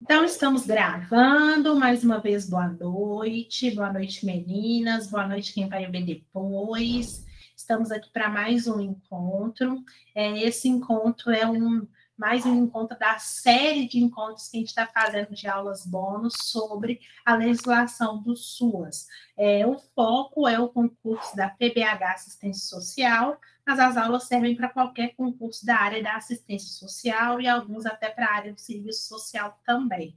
Então, estamos gravando mais uma vez. Boa noite, boa noite, meninas, boa noite, quem vai ver depois. Estamos aqui para mais um encontro. É, esse encontro é um mais um encontro da série de encontros que a gente está fazendo de aulas bônus sobre a legislação do SUAS. É, o foco é o concurso da PBH Assistência Social, mas as aulas servem para qualquer concurso da área da assistência social e alguns até para a área do serviço social também.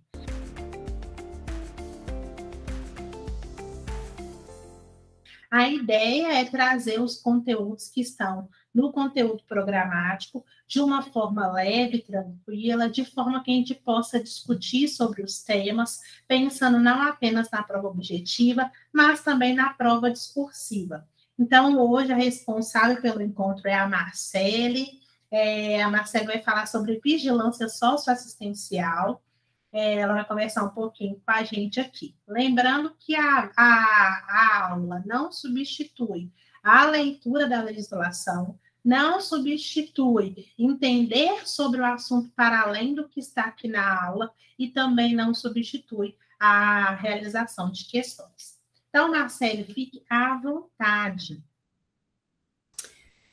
A ideia é trazer os conteúdos que estão no conteúdo programático de uma forma leve, tranquila, de forma que a gente possa discutir sobre os temas, pensando não apenas na prova objetiva, mas também na prova discursiva. Então, hoje, a responsável pelo encontro é a Marcele. É, a Marcele vai falar sobre vigilância socioassistencial. É, ela vai conversar um pouquinho com a gente aqui. Lembrando que a, a, a aula não substitui a leitura da legislação, não substitui entender sobre o assunto para além do que está aqui na aula e também não substitui a realização de questões. Então, Marcelo, fique à vontade.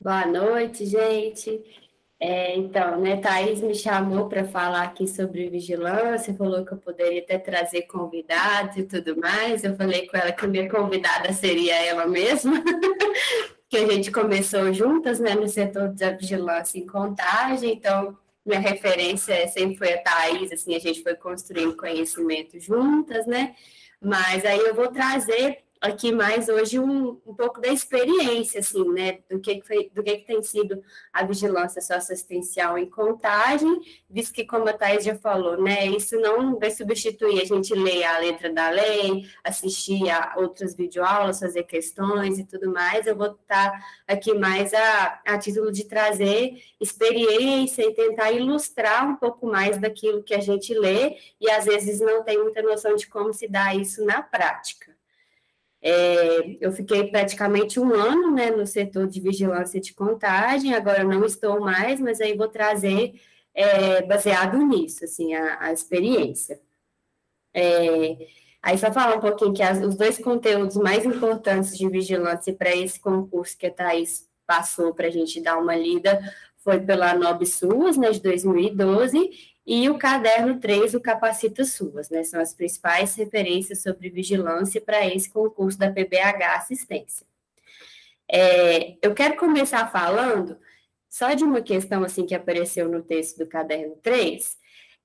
Boa noite, gente. É, então, né, Thaís me chamou para falar aqui sobre vigilância, falou que eu poderia até trazer convidados e tudo mais. Eu falei com ela que a minha convidada seria ela mesma, que a gente começou juntas né, no setor da vigilância em contagem, então minha referência sempre foi a Thaís, assim, a gente foi construindo conhecimento juntas, né? Mas aí eu vou trazer aqui mais hoje um, um pouco da experiência, assim, né, do que, foi, do que, que tem sido a vigilância socioassistencial em contagem, visto que, como a Thais já falou, né, isso não vai substituir a gente ler a letra da lei, assistir a outras videoaulas, fazer questões e tudo mais, eu vou estar aqui mais a, a título de trazer experiência e tentar ilustrar um pouco mais daquilo que a gente lê e às vezes não tem muita noção de como se dá isso na prática. É, eu fiquei praticamente um ano né, no setor de vigilância de contagem, agora não estou mais, mas aí vou trazer é, baseado nisso, assim, a, a experiência. É, aí só falar um pouquinho que as, os dois conteúdos mais importantes de vigilância para esse concurso que a Thais passou para a gente dar uma lida foi pela Nob SUAS, né, de 2012, e o caderno 3, o Capacita SUAS, né? São as principais referências sobre vigilância para esse concurso da PBH Assistência. É, eu quero começar falando só de uma questão assim que apareceu no texto do caderno 3,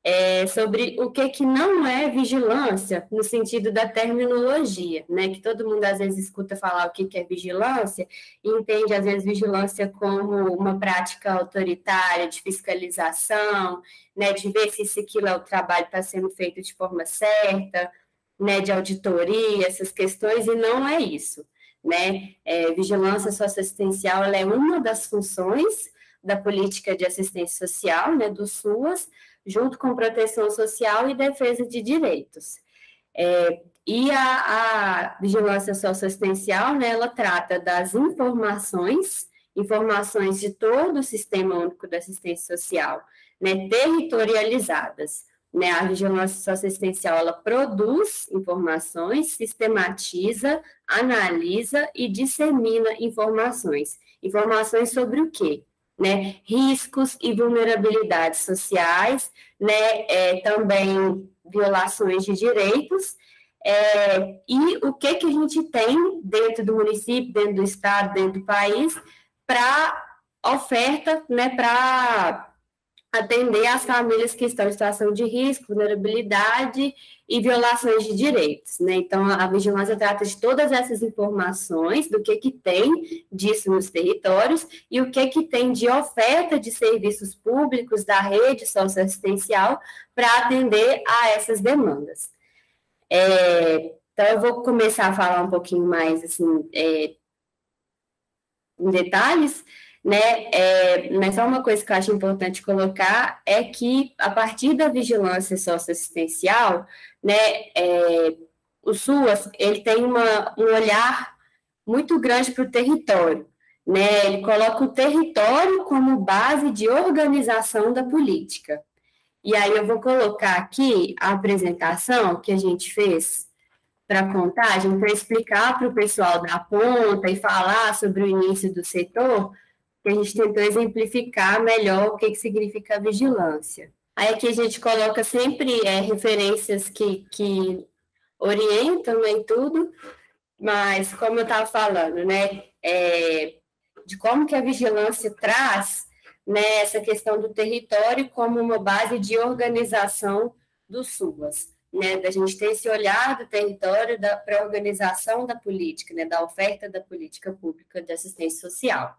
é, sobre o que, que não é vigilância no sentido da terminologia, né? Que todo mundo às vezes escuta falar o que, que é vigilância e entende às vezes vigilância como uma prática autoritária de fiscalização, né? De ver se isso aquilo é o trabalho está sendo feito de forma certa, né? De auditoria, essas questões, e não é isso, né? É, vigilância socioassistencial é uma das funções da política de assistência social, né? Do SUAS, junto com proteção social e defesa de direitos. É, e a, a vigilância socioassistencial, né, ela trata das informações, informações de todo o Sistema Único da Assistência Social, né, territorializadas. Né, a vigilância socioassistencial, ela produz informações, sistematiza, analisa e dissemina informações. Informações sobre o quê? Né, riscos e vulnerabilidades sociais, né, é, também violações de direitos, é, e o que, que a gente tem dentro do município, dentro do estado, dentro do país, para oferta, né, para atender as famílias que estão em situação de risco, vulnerabilidade e violações de direitos. Né? Então, a vigilância trata de todas essas informações, do que, que tem disso nos territórios e o que, que tem de oferta de serviços públicos da rede socioassistencial para atender a essas demandas. É, então, eu vou começar a falar um pouquinho mais assim, é, em detalhes, né? É, mas só uma coisa que eu acho importante colocar é que a partir da vigilância socioassistencial, né, é, o SUAS ele tem uma, um olhar muito grande para o território. Né? Ele coloca o território como base de organização da política. E aí eu vou colocar aqui a apresentação que a gente fez para contagem, para explicar para o pessoal da ponta e falar sobre o início do setor, que a gente tentou exemplificar melhor o que, que significa vigilância. Aí aqui a gente coloca sempre é, referências que, que orientam né, em tudo, mas como eu estava falando, né, é, de como que a vigilância traz né, essa questão do território como uma base de organização dos SUAS, né, da gente ter esse olhar do território para a organização da política, né, da oferta da política pública de assistência social.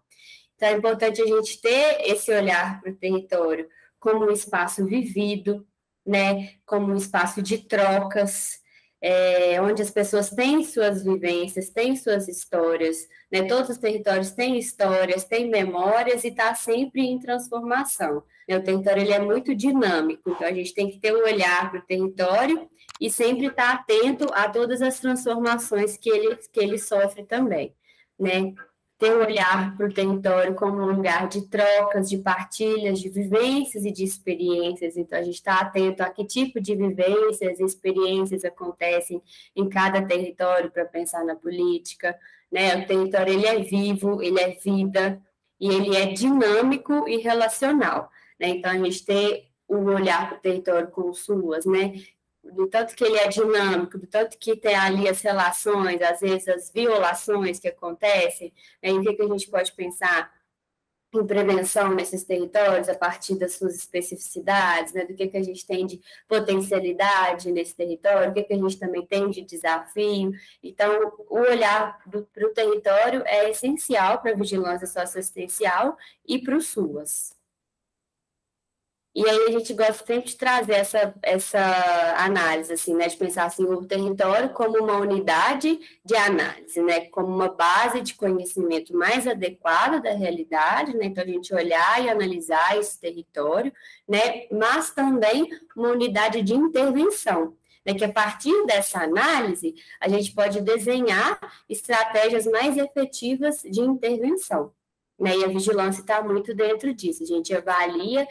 Então, é importante a gente ter esse olhar para o território como um espaço vivido, né, como um espaço de trocas, é, onde as pessoas têm suas vivências, têm suas histórias, né? Todos os territórios têm histórias, têm memórias e está sempre em transformação. Né? O território ele é muito dinâmico, então a gente tem que ter um olhar para o território e sempre estar tá atento a todas as transformações que ele, que ele sofre também, né? Ter um olhar para o território como um lugar de trocas, de partilhas, de vivências e de experiências. Então, a gente está atento a que tipo de vivências e experiências acontecem em cada território para pensar na política. Né? O território ele é vivo, ele é vida e ele é dinâmico e relacional. Né? Então, a gente tem o olhar para o território com suas, né? Do tanto que ele é dinâmico, do tanto que tem ali as relações, às vezes as violações que acontecem, né, em que, que a gente pode pensar em prevenção nesses territórios a partir das suas especificidades, né, do que, que a gente tem de potencialidade nesse território, o que, que a gente também tem de desafio. Então, o olhar para o território é essencial para a vigilância socioassistencial e para o SUAS. E aí a gente gosta sempre de trazer essa, essa análise, assim, né? De pensar assim, o território como uma unidade de análise, né? Como uma base de conhecimento mais adequada da realidade, né? Então a gente olhar e analisar esse território, né? Mas também uma unidade de intervenção, né, que a partir dessa análise a gente pode desenhar estratégias mais efetivas de intervenção. Né, e a vigilância está muito dentro disso. A gente avalia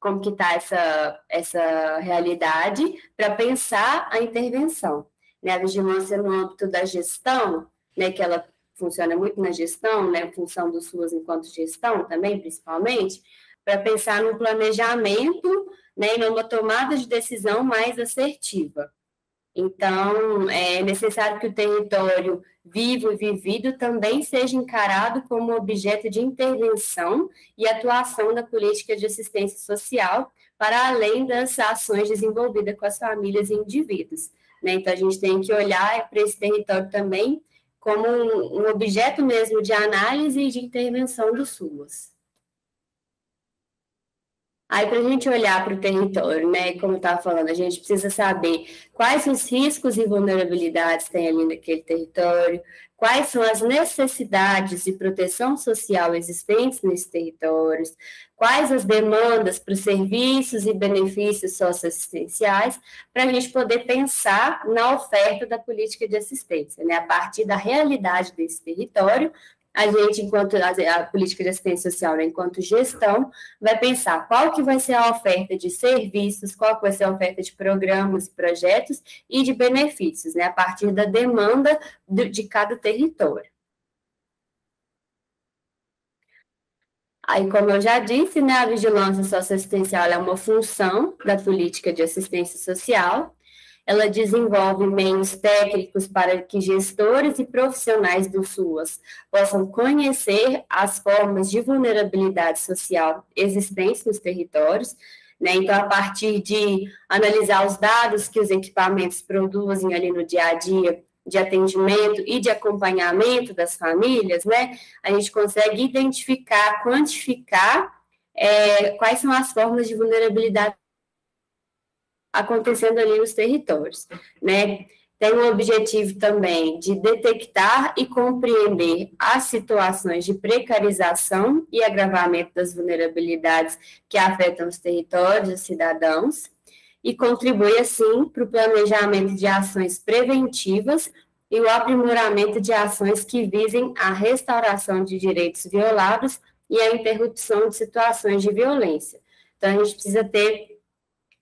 como que está essa, essa realidade para pensar a intervenção. Né? A vigilância no âmbito da gestão, né, que ela funciona muito na gestão, né, função dos SUAS enquanto gestão também, principalmente, para pensar no planejamento né, e numa tomada de decisão mais assertiva. Então, é necessário que o território vivo e vivido também seja encarado como objeto de intervenção e atuação da política de assistência social, para além das ações desenvolvidas com as famílias e indivíduos. Né? Então, a gente tem que olhar para esse território também como um, objeto mesmo de análise e de intervenção do SUAS. Aí, para a gente olhar para o território, né, como estava falando, a gente precisa saber quais os riscos e vulnerabilidades tem ali naquele território, quais são as necessidades de proteção social existentes nesses territórios, quais as demandas para os serviços e benefícios socioassistenciais, para a gente poder pensar na oferta da política de assistência, né, a partir da realidade desse território, a gente, enquanto a, política de assistência social, né, enquanto gestão, vai pensar qual que vai ser a oferta de serviços, qual vai ser a oferta de programas, projetos e de benefícios, né, a partir da demanda de, de cada território. Aí, como eu já disse, né, a vigilância socioassistencial é uma função da política de assistência social, ela desenvolve meios técnicos para que gestores e profissionais do SUAS possam conhecer as formas de vulnerabilidade social existentes nos territórios, né? Então, a partir de analisar os dados que os equipamentos produzem ali no dia a dia, de atendimento e de acompanhamento das famílias, né? A gente consegue identificar, quantificar é, quais são as formas de vulnerabilidade acontecendo ali nos territórios, né? Tem o objetivo também de detectar e compreender as situações de precarização e agravamento das vulnerabilidades que afetam os territórios, os cidadãos, e contribui, assim, para o planejamento de ações preventivas e o aprimoramento de ações que visem a restauração de direitos violados e a interrupção de situações de violência. Então, a gente precisa ter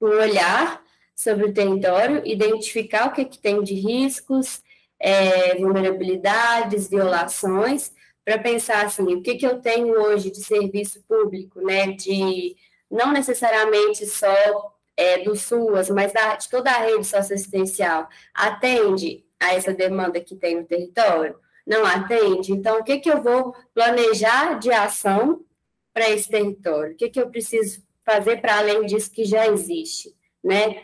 um olhar sobre o território, identificar o que, é que tem de riscos, é, vulnerabilidades, violações, para pensar assim, o que, que eu tenho hoje de serviço público, né, de não necessariamente só é, do SUAS, mas da, de toda a rede socioassistencial, atende a essa demanda que tem no território? Não atende? Então, o que, que eu vou planejar de ação para esse território? O que, que eu preciso fazer para além disso que já existe, né?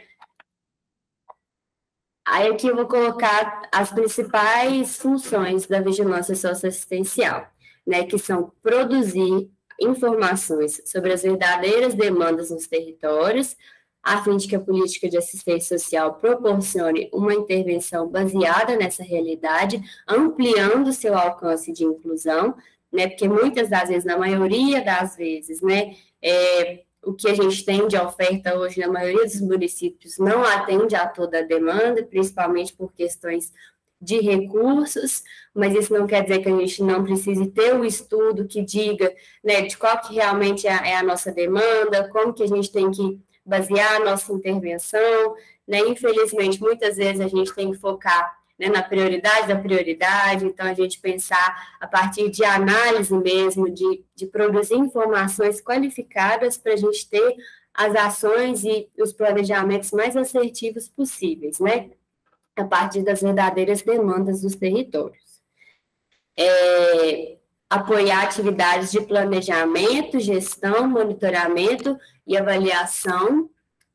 Aí aqui eu vou colocar as principais funções da vigilância socioassistencial, né, que são produzir informações sobre as verdadeiras demandas nos territórios, a fim de que a política de assistência social proporcione uma intervenção baseada nessa realidade, ampliando seu alcance de inclusão, né, porque muitas das vezes, na maioria das vezes, né, é, o que a gente tem de oferta hoje na maioria dos municípios não atende a toda a demanda, principalmente por questões de recursos, mas isso não quer dizer que a gente não precise ter o um estudo que diga né, de qual que realmente é a, é a, nossa demanda, como que a gente tem que basear a nossa intervenção, né? Infelizmente, muitas vezes a gente tem que focar né, na prioridade da prioridade, então a gente pensar a partir de análise mesmo, de, de produzir informações qualificadas para a gente ter as ações e os planejamentos mais assertivos possíveis, né? A partir das verdadeiras demandas dos territórios. É, apoiar atividades de planejamento, gestão, monitoramento e avaliação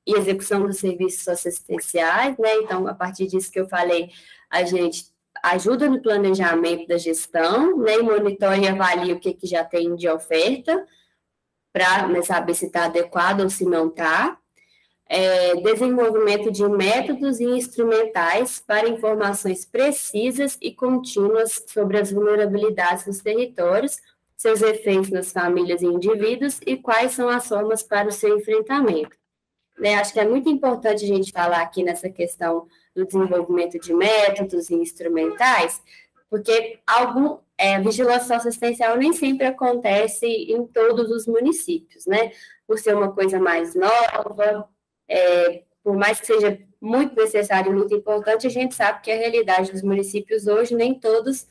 e execução dos serviços assistenciais, né? Então, a partir disso que eu falei, a gente ajuda no planejamento da gestão, né, e monitora e avalia o que, que já tem de oferta, para né, saber se está adequado ou se não está. É, desenvolvimento de métodos e instrumentais para informações precisas e contínuas sobre as vulnerabilidades dos territórios, seus efeitos nas famílias e indivíduos e quais são as formas para o seu enfrentamento. Né, acho que é muito importante a gente falar aqui nessa questão do desenvolvimento de métodos e instrumentais, porque algum, é, vigilância assistencial nem sempre acontece em todos os municípios, né? Por ser uma coisa mais nova, é, por mais que seja muito necessário e muito importante, a gente sabe que a realidade dos municípios hoje nem todos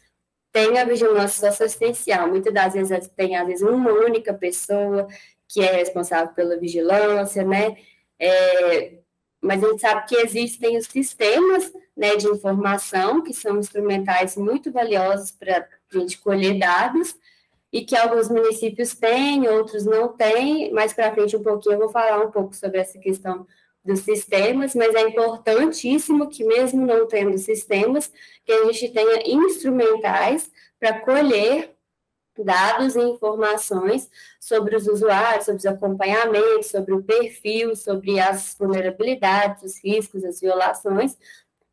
têm a vigilância assistencial. Muitas das vezes tem, às vezes, uma única pessoa que é responsável pela vigilância, né? É, mas a gente sabe que existem os sistemas né, de informação, que são instrumentais muito valiosos para a gente colher dados, e que alguns municípios têm, outros não têm. Mais para frente, um pouquinho, eu vou falar um pouco sobre essa questão dos sistemas, mas é importantíssimo que, mesmo não tendo sistemas, que a gente tenha instrumentais para colher dados e informações sobre os usuários, sobre os acompanhamentos, sobre o perfil, sobre as vulnerabilidades, os riscos, as violações,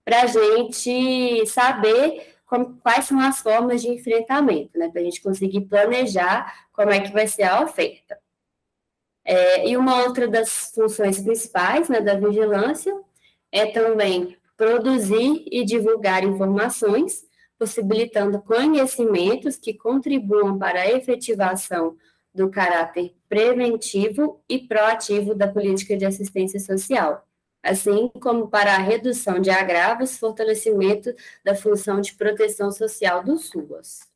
para a gente saber como, quais são as formas de enfrentamento, né? Para a gente conseguir planejar como é que vai ser a oferta. É, e uma outra das funções principais né, da vigilância é também produzir e divulgar informações possibilitando conhecimentos que contribuam para a efetivação do caráter preventivo e proativo da política de assistência social, assim como para a redução de agravos, fortalecimento da função de proteção social do SUAS.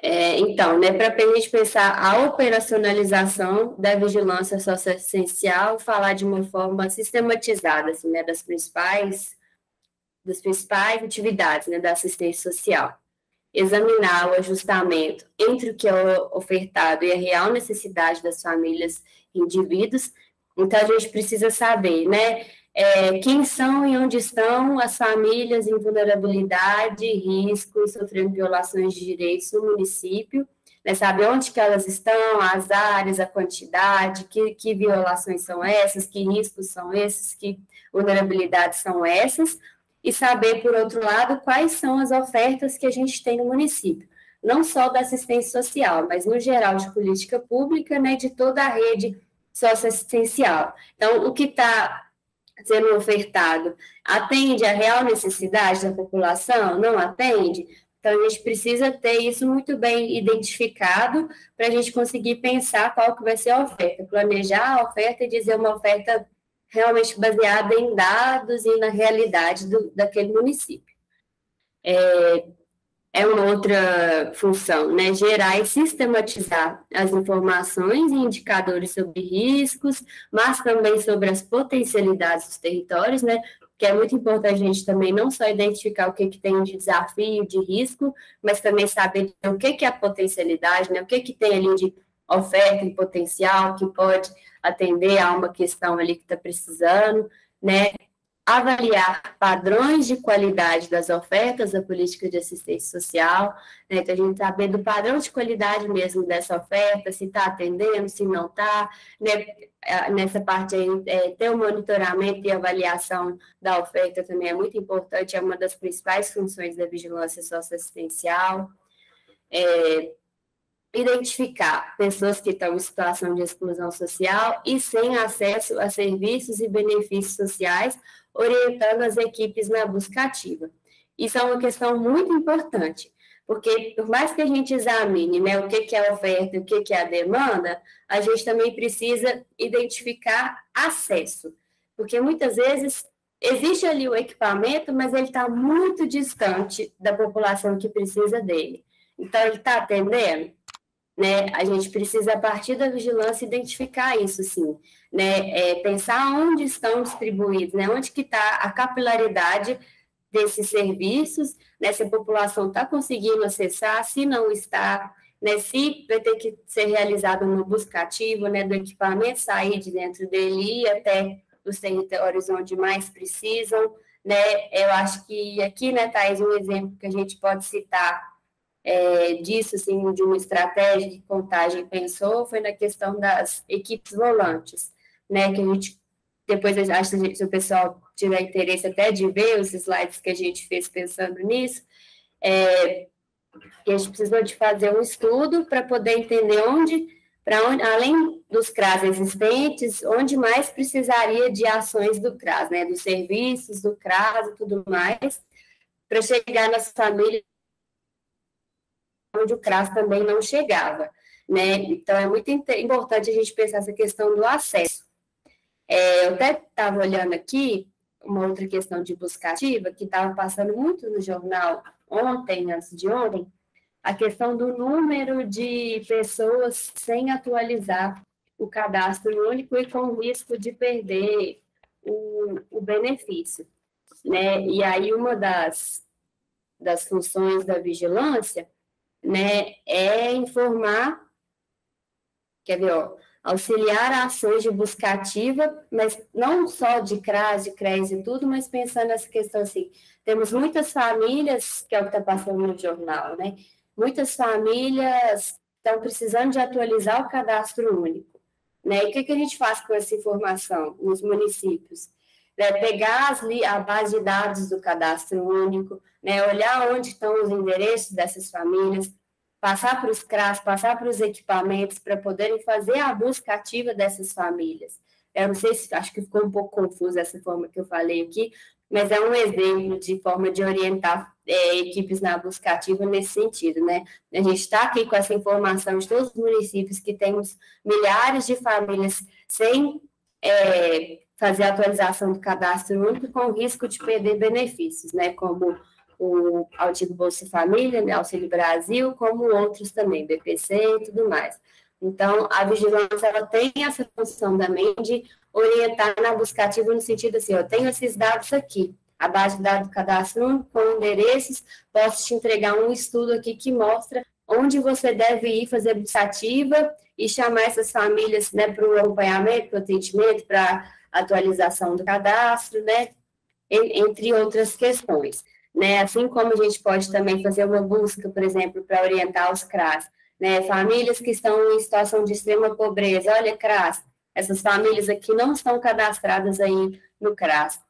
É, então, né, para a gente pensar a operacionalização da vigilância socioessencial, falar de uma forma sistematizada, assim, né, das principais, das principais atividades, né, da assistência social. Examinar o ajustamento entre o que é ofertado e a real necessidade das famílias e indivíduos. Então, a gente precisa saber, né, é, quem são e onde estão as famílias em vulnerabilidade, risco e sofrendo violações de direitos no município, né, saber onde que elas estão, as áreas, a quantidade, que, que violações são essas, que riscos são esses, que vulnerabilidades são essas, e saber, por outro lado, quais são as ofertas que a gente tem no município, não só da assistência social, mas no geral de política pública, né, de toda a rede socioassistencial. Então, o que está sendo ofertado atende à real necessidade da população? Não atende? Então, a gente precisa ter isso muito bem identificado para a gente conseguir pensar qual que vai ser a oferta, planejar a oferta e dizer uma oferta realmente baseada em dados e na realidade do, daquele município. É, é uma outra função, né? Gerar e sistematizar as informações e indicadores sobre riscos, mas também sobre as potencialidades dos territórios, né? Que é muito importante a gente também não só identificar o que, que tem de desafio, de risco, mas também saber o que, que é a potencialidade, né? O que, que tem ali de oferta e potencial que pode atender a uma questão ali que está precisando, né? Avaliar padrões de qualidade das ofertas da política de assistência social, né, então a gente saber do padrão de qualidade mesmo dessa oferta, se está atendendo, se não está, né, nessa parte aí, é, ter o um monitoramento e avaliação da oferta também é muito importante, é uma das principais funções da vigilância socioassistencial, é, identificar pessoas que estão em situação de exclusão social e sem acesso a serviços e benefícios sociais, orientando as equipes na busca ativa. Isso é uma questão muito importante, porque por mais que a gente examine né, o que, é oferta e o que, que é a demanda, a gente também precisa identificar acesso, porque muitas vezes existe ali o equipamento, mas ele está muito distante da população que precisa dele. Então, ele está atendendo? Né? A gente precisa, a partir da vigilância, identificar isso, sim né, é, pensar onde estão distribuídos, né, onde que está a capilaridade desses serviços, né, se a população está conseguindo acessar, se não está, né, se vai ter que ser realizada uma busca ativa, né, do equipamento sair de dentro dele e até os territórios onde mais precisam, né, eu acho que aqui, né, Thais, um exemplo que a gente pode citar é, disso, assim, de uma estratégia que Contagem pensou, foi na questão das equipes volantes né, que a gente, depois, acho que se o pessoal tiver interesse até de ver os slides que a gente fez pensando nisso, é, a gente precisou de fazer um estudo para poder entender onde, para além dos CRAS existentes, onde mais precisaria de ações do CRAS, né, dos serviços do CRAS e tudo mais, para chegar nas famílias onde o CRAS também não chegava, né? Então é muito importante a gente pensar essa questão do acesso. É, eu até estava olhando aqui uma outra questão de buscativa que estava passando muito no jornal ontem, antes de ontem, a questão do número de pessoas sem atualizar o cadastro único e com risco de perder o, o benefício. Né? E aí uma das, das funções da vigilância né, é informar, quer ver, ó, auxiliar a ações de busca ativa, mas não só de CRAS, de CRES e tudo, mas pensando nessa questão assim, temos muitas famílias, que é o que está passando no jornal, né? Muitas famílias estão precisando de atualizar o cadastro único, né? E o que, que a gente faz com essa informação nos municípios? É pegar as, a base de dados do cadastro único, né? olhar onde estão os endereços dessas famílias, passar para os CRAS, passar para os equipamentos, para poderem fazer a busca ativa dessas famílias. Eu não sei se, acho que ficou um pouco confuso essa forma que eu falei aqui, mas é um exemplo de forma de orientar é, equipes na busca ativa nesse sentido, né? A gente está aqui com essa informação de todos os municípios que temos milhares de famílias sem é, fazer a atualização do cadastro único com risco de perder benefícios, né? Como o Auxílio Bolsa Família, né, Auxílio Brasil, como outros também, BPC e tudo mais. Então, a vigilância ela tem essa função também de orientar na busca ativa no sentido assim, eu tenho esses dados aqui, a base de dados do cadastro com endereços, posso te entregar um estudo aqui que mostra onde você deve ir fazer busca ativa e chamar essas famílias né, para o acompanhamento, para o atendimento, para atualização do cadastro, né, entre outras questões né? Assim como a gente pode também fazer uma busca, por exemplo, para orientar os CRAS, né? Famílias que estão em situação de extrema pobreza, olha, CRAS, essas famílias aqui não estão cadastradas aí no CRAS,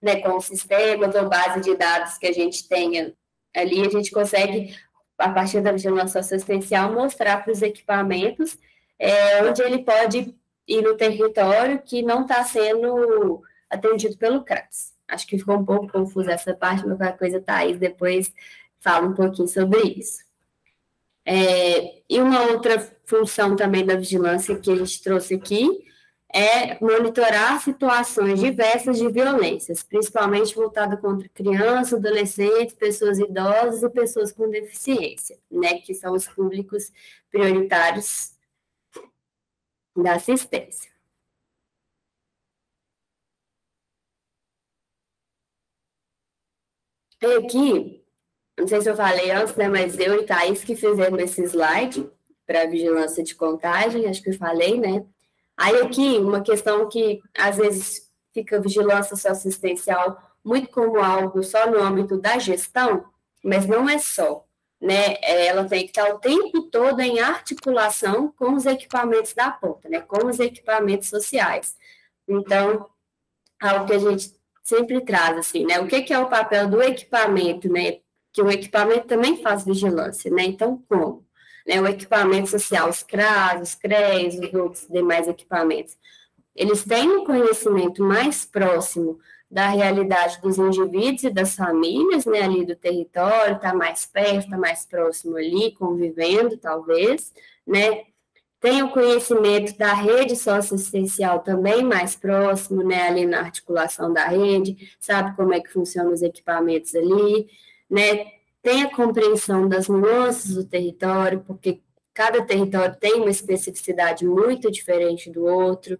né? Com sistemas ou base de dados que a gente tenha ali, a gente consegue, a partir da vigilância assistencial, mostrar para os equipamentos é, onde ele pode ir no território que não está sendo atendido pelo CRAS. Acho que ficou um pouco confusa essa parte, mas qualquer coisa, Thaís, depois fala um pouquinho sobre isso. É, e uma outra função também da vigilância que a gente trouxe aqui é monitorar situações diversas de violências, principalmente voltada contra crianças, adolescentes, pessoas idosas e pessoas com deficiência, né, que são os públicos prioritários da assistência. E aqui, não sei se eu falei antes, né, mas eu e Thaís que fizemos esse slide para vigilância de contagem, acho que eu falei, né? Aí aqui, uma questão que às vezes fica vigilância socioassistencial muito como algo só no âmbito da gestão, mas não é só, né? É, ela tem que estar o tempo todo em articulação com os equipamentos da ponta, né? Com os equipamentos sociais. Então, algo que a gente sempre traz, assim, né? O que, que é o papel do equipamento, né? Que o equipamento também faz vigilância, né? Então, como? Né, o equipamento social, os CRAS, os CREs, os outros demais equipamentos, eles têm um conhecimento mais próximo da realidade dos indivíduos e das famílias, né, ali do território, está mais perto, está mais próximo ali, convivendo, talvez, né, tem o conhecimento da rede socioassistencial também mais próximo, né, ali na articulação da rede, sabe como é que funcionam os equipamentos ali, né, tem a compreensão das nuances do território, porque cada território tem uma especificidade muito diferente do outro,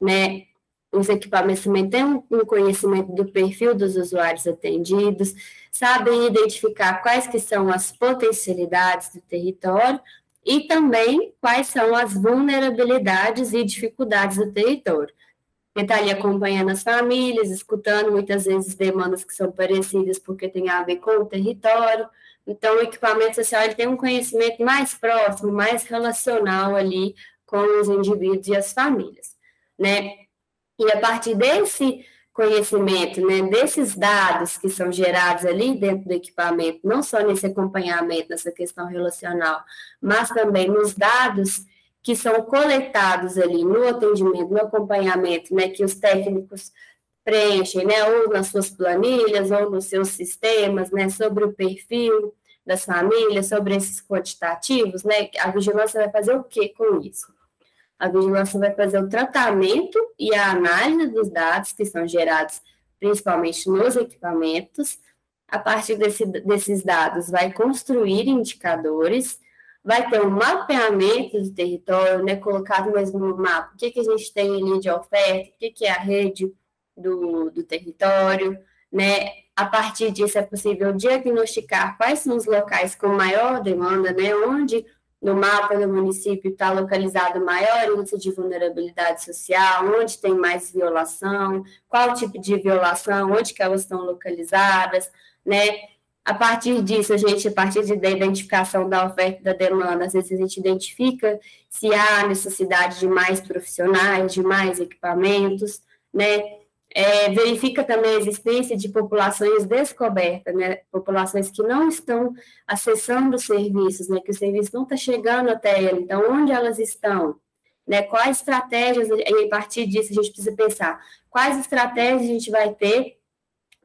né? Os equipamentos também têm um conhecimento do perfil dos usuários atendidos, sabem identificar quais que são as potencialidades do território e também quais são as vulnerabilidades e dificuldades do território está ali acompanhando as famílias, escutando muitas vezes demandas que são parecidas porque tem a ver com o território. Então, o equipamento social ele tem um conhecimento mais próximo, mais relacional ali com os indivíduos e as famílias, né? E a partir desse conhecimento, né, desses dados que são gerados ali dentro do equipamento, não só nesse acompanhamento, nessa questão relacional, mas também nos dados que são coletados ali no atendimento, no acompanhamento, né, que os técnicos preenchem, né, ou nas suas planilhas, ou nos seus sistemas, né, sobre o perfil das famílias, sobre esses quantitativos, né, a vigilância vai fazer o que com isso? A vigilância vai fazer o tratamento e a análise dos dados que são gerados principalmente nos equipamentos. A partir desse, desses dados, vai construir indicadores vai ter um mapeamento do território, né, colocado mesmo no mapa, o que, que a gente tem ali de oferta, o que, que é a rede do, do território, né, a partir disso é possível diagnosticar quais são os locais com maior demanda, né, onde no mapa do município está localizado maior índice de vulnerabilidade social, onde tem mais violação, qual tipo de violação, onde que elas estão localizadas, né, a partir disso, a gente, a partir da identificação da oferta e da demanda, às vezes a gente identifica se há necessidade de mais profissionais, de mais equipamentos, né? É, verifica também a existência de populações descobertas, né? Populações que não estão acessando os serviços, né? Que o serviço não está chegando até ele. Então, onde elas estão? Né? Quais estratégias, e a partir disso a gente precisa pensar, quais estratégias a gente vai ter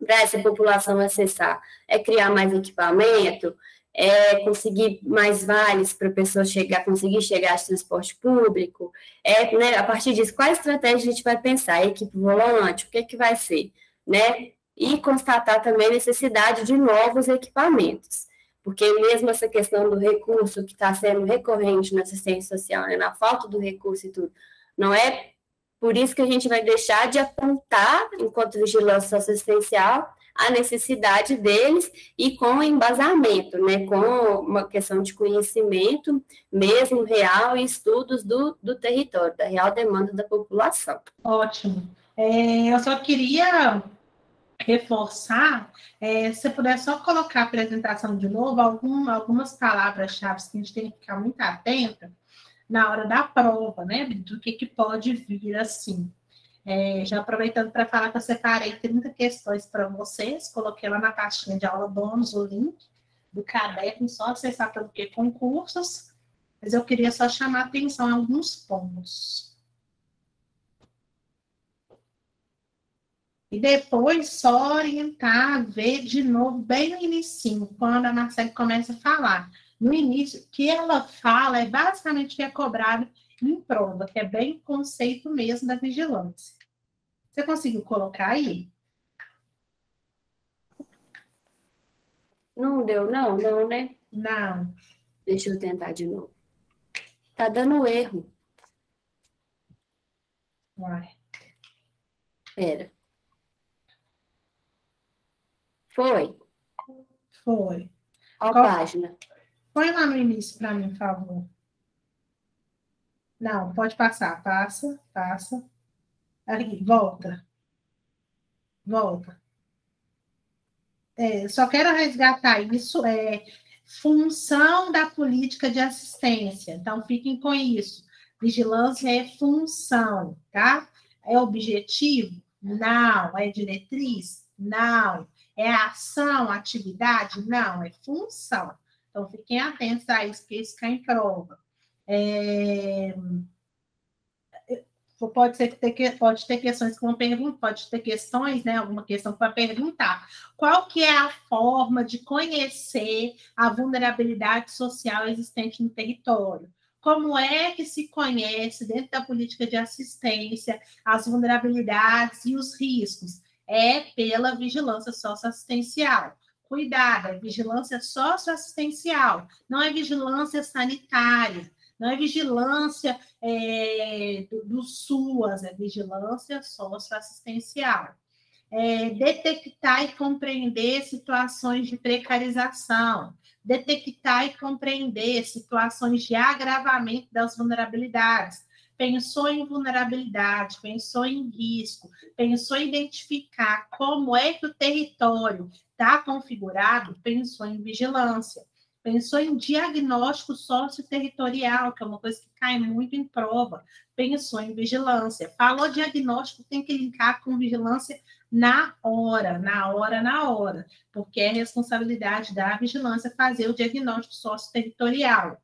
para essa população acessar? É criar mais equipamento? É conseguir mais vales para a pessoa chegar, conseguir chegar de transporte público? É, né, a partir disso, qual estratégia a gente vai pensar? equipe volante, o que, é que vai ser? Né? E constatar também a necessidade de novos equipamentos porque mesmo essa questão do recurso que está sendo recorrente na assistência social, né, na falta do recurso e tudo, não é por isso que a gente vai deixar de apontar, enquanto vigilância assistencial, a necessidade deles e com embasamento, né, com uma questão de conhecimento mesmo real e estudos do, do território, da real demanda da população. Ótimo. É, eu só queria reforçar, é, se puder só colocar a apresentação de novo, algum, algumas palavras-chave que a gente tem que ficar muito atenta, na hora da prova, né? Do que, que pode vir assim. É, já aproveitando para falar que eu separei 30 questões para vocês, coloquei lá na caixinha de aula bônus o link do caderno, só acessar para o que concursos, mas eu queria só chamar atenção em alguns pontos. E depois só orientar, ver de novo, bem no início, quando a Marcela começa a falar. No início, o que ela fala é basicamente o que é cobrado em prova, que é bem o conceito mesmo da vigilância. Você conseguiu colocar aí? Não deu, não, não, né? Não. Deixa eu tentar de novo. Tá dando erro. Uai. Pera. Foi? Foi. Qual, Qual página? Põe lá no início para mim, por favor. Não, pode passar. Passa, passa. Aí, volta. Volta. É, só quero resgatar isso. É função da política de assistência. Então, fiquem com isso. Vigilância é função, tá? É objetivo? Não. É diretriz? Não. É ação, atividade? Não. É função. Então, fiquem atentos a isso, porque isso cai em prova. É... Pode ser que pode ter questões que vão perguntar, pode ter questões, né? Alguma questão para perguntar. Qual que é a forma de conhecer a vulnerabilidade social existente no território? Como é que se conhece dentro da política de assistência as vulnerabilidades e os riscos? É pela vigilância socioassistencial. Cuidado, é vigilância socioassistencial, não é vigilância sanitária, não é vigilância é, do, do SUAS, é vigilância socioassistencial. É, detectar e compreender situações de precarização, detectar e compreender situações de agravamento das vulnerabilidades. Pensou em vulnerabilidade, pensou em risco, pensou em identificar como é que o território está configurado, pensou em vigilância, pensou em diagnóstico socioterritorial, que é uma coisa que cai muito em prova, pensou em vigilância. Falou diagnóstico, tem que linkar com vigilância na hora, na hora, na hora, porque é responsabilidade da vigilância fazer o diagnóstico socioterritorial.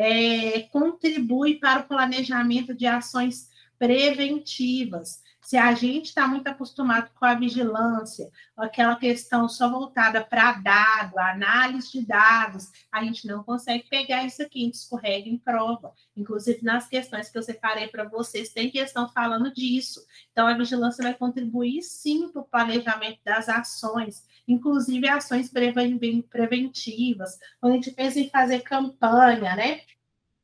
É, contribui para o planejamento de ações preventivas. Se a gente está muito acostumado com a vigilância, aquela questão só voltada para dado, análise de dados, a gente não consegue pegar isso aqui, a gente escorrega em prova. Inclusive, nas questões que eu separei para vocês, tem questão falando disso. Então, a vigilância vai contribuir sim para o planejamento das ações, inclusive ações preventivas, quando a gente pensa em fazer campanha, né?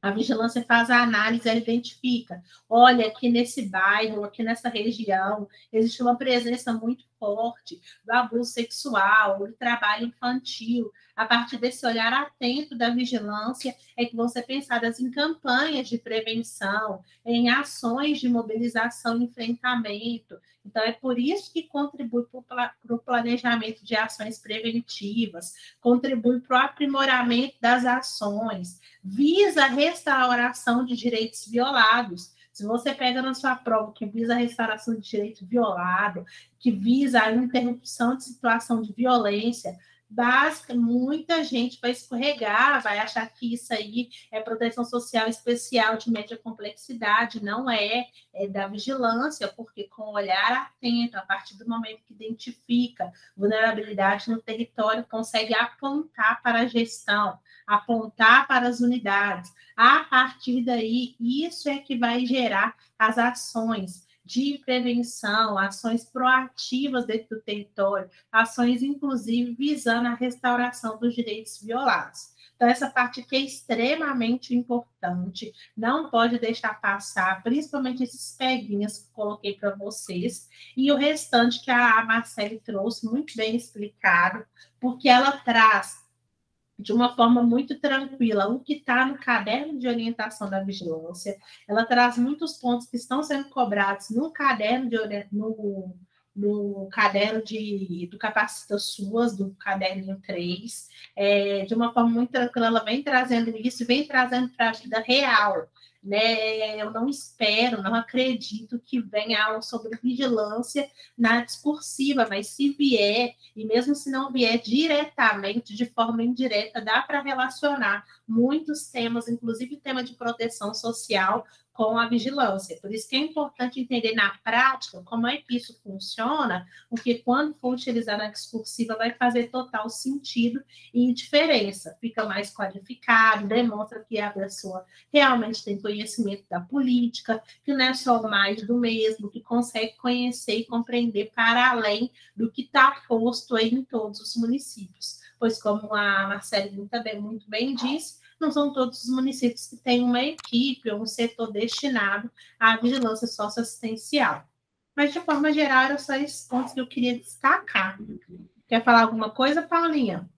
A vigilância faz a análise, ela identifica. Olha, aqui nesse bairro, aqui nessa região, existe uma presença muito forte do abuso sexual, do trabalho infantil. A partir desse olhar atento da vigilância, é que vão ser pensadas em campanhas de prevenção, em ações de mobilização e enfrentamento. Então, é por isso que contribui para o planejamento de ações preventivas, contribui para o aprimoramento das ações, visa restauração de direitos violados. Se você pega na sua prova que visa a restauração de direito violado, que visa a interrupção de situação de violência, básica, muita gente vai escorregar, vai achar que isso aí é proteção social especial de média complexidade, não é, é da vigilância, porque com o olhar atento, a partir do momento que identifica vulnerabilidade no território, consegue apontar para a gestão, apontar para as unidades. A partir daí, isso é que vai gerar as ações de prevenção, ações proativas dentro do território, ações, inclusive, visando a restauração dos direitos violados. Então, essa parte aqui é extremamente importante, não pode deixar passar, principalmente esses peguinhas que coloquei para vocês, e o restante que a Marcele trouxe, muito bem explicado, porque ela traz de uma forma muito tranquila o que está no caderno de orientação da vigilância. Ela traz muitos pontos que estão sendo cobrados no caderno de no, no caderno de, do Capacita Suas, do caderno 3, é, de uma forma muito tranquila, ela vem trazendo isso, vem trazendo para a vida real né? Eu não espero, não acredito que venha algo sobre vigilância na discursiva, mas se vier, e mesmo se não vier diretamente, de forma indireta, dá para relacionar muitos temas, inclusive tema de proteção social, com a vigilância. Por isso que é importante entender na prática como é que isso funciona, porque quando for utilizar na discursiva vai fazer total sentido e diferença. Fica mais qualificado, demonstra que a pessoa realmente tem conhecimento da política, que não é só mais do mesmo, que consegue conhecer e compreender para além do que está posto em todos os municípios. Pois, como a Marcelinha também muito bem disse, não são todos os municípios que têm uma equipe ou um setor destinado à vigilância socioassistencial. Mas, de forma geral, eram só esses pontos que eu queria destacar. Quer falar alguma coisa, Paulinha?